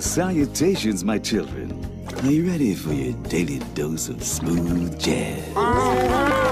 Salutations, my children. Are you ready for your daily dose of smooth jazz?